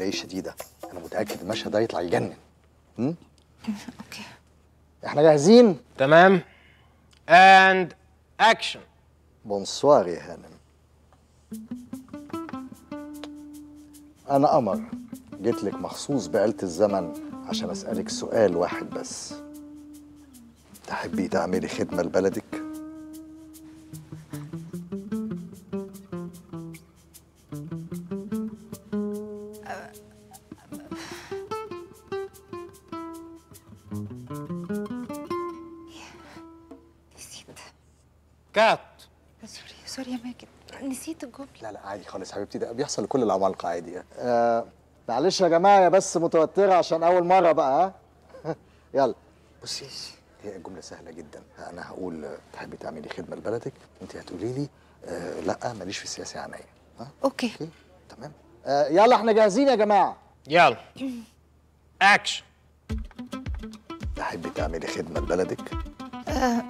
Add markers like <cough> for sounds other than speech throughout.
إيه شديدة؟ أنا متأكد المشهد ده هيطلع يجنن. okay. <laughs> إحنا جاهزين؟ تمام. And action. bonsoir يا هانم. أنا قمر جيت لك مخصوص بآلة الزمن عشان أسألك سؤال واحد بس. تحبي تعملي خدمة لبلدك؟ نسيت. Cut. Sorry sorry يا ماجد. نسيت الجملة. لا لا عادي خالص حبيبتي ده بيحصل لكل العمالقه عادي آه معلش يا جماعة يا بس متوترة عشان أول مرة بقى ها؟ <laughs> يلا. بصي هي الجمله سهلة جدا. أنا هقول تحبي تعملي خدمة لبلدك؟ أنت هتقولي لي آه لا ماليش في السياسة عينيا ها؟ Okay. Okay تمام. آه يلا إحنا جاهزين يا جماعة. يلا. Action. تحبي تعملي خدمة لبلدك؟ آه،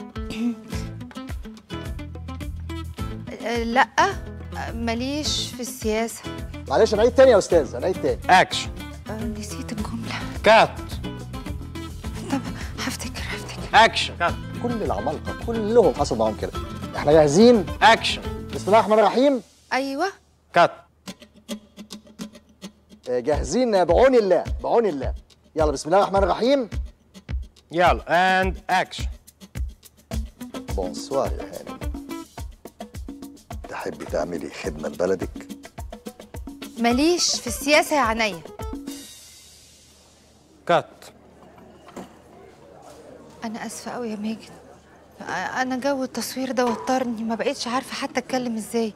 لأ آه، ماليش في السياسة. معلش أنا عيد تاني يا أستاذ أنا عيد تاني. Action. آه، نسيت الجملة. كات طب هفتكر هفتكر. Action. كات كل العمالقة كلهم حصل معاهم كده. إحنا جاهزين؟ Action. بسم الله الرحمن الرحيم. أيوه. كات آه، جاهزين؟ بعون الله بعون الله. يلا بسم الله الرحمن الرحيم. يلا and action. bonsoir يا هانم. تحبي تعملي خدمة لبلدك؟ ماليش في السياسة يا عينيا. cut أنا آسفة قوي يا ماجد. أنا جو التصوير ده وترني ما بقيتش عارفة حتى أتكلم إزاي.